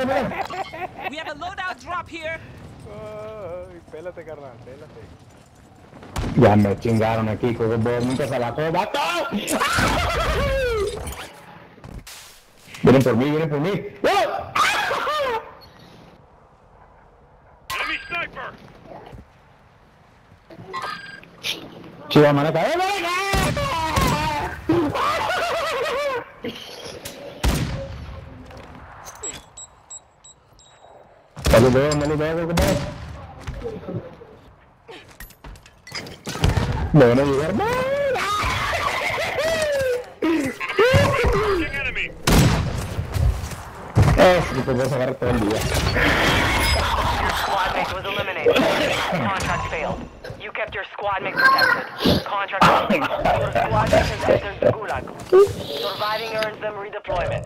We have a loadout drop here. Ay, pélate, carnal, pélate. Ya me chingaron aquí, con nunca se la coba. Vienen por mí, vienen por mí. ¡Oh! Sniper! Chiva maneta, ¡eh, venga! No lo veo, no lo veo, ¿cómo es? Me van a llegar más. Approaching enemy! Es que te vas a agarrar todo el día. Your squad mate was eliminated. Contract failed. You kept your squad mate protected. Contract complete. Your squad mate has entered the gulag. Surviving earns them redeployment.